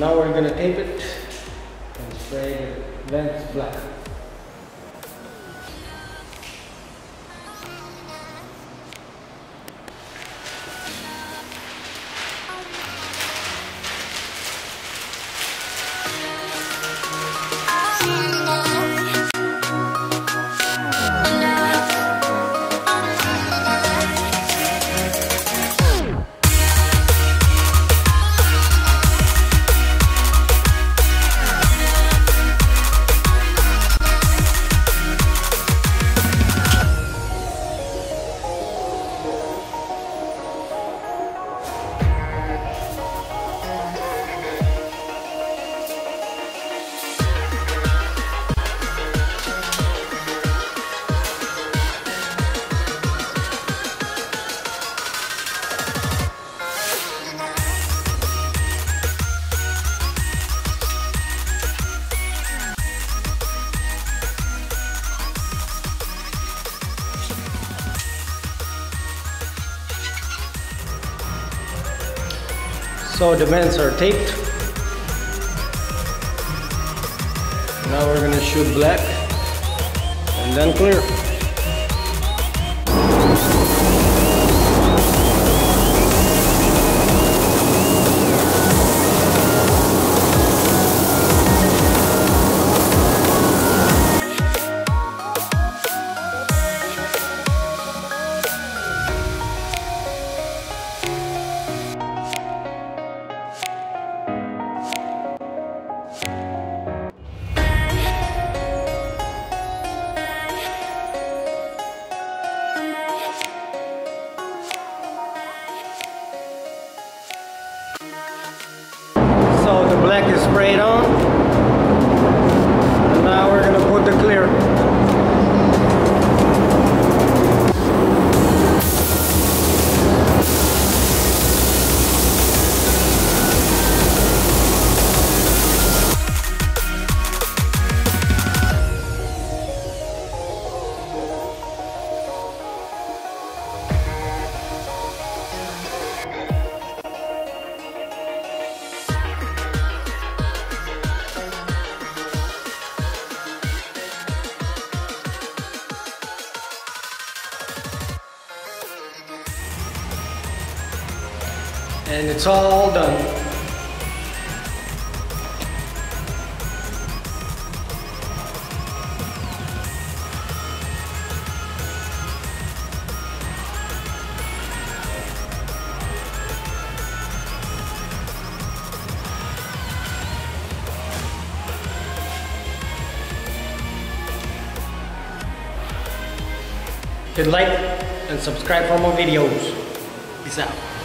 Now we're gonna tape it and spray the lens black. So the vents are taped. Now we're gonna shoot black and then clear. Black is sprayed on. And now we're gonna put the clear. And it's all done. Hit like and subscribe for more videos. Peace out.